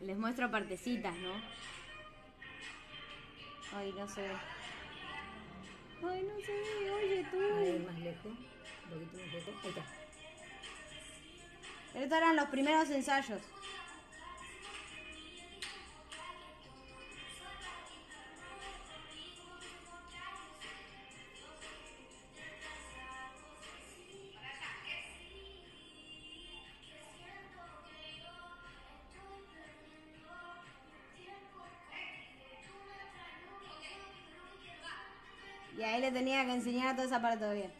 Les muestro partecitas, ¿no? Ay, no se ve. Ay, no se ve, oye tú. A ver, más lejos. Un poquito más lejos. Ahí está. Estos eran los primeros ensayos. Y ahí le tenía que enseñar toda esa parte todavía.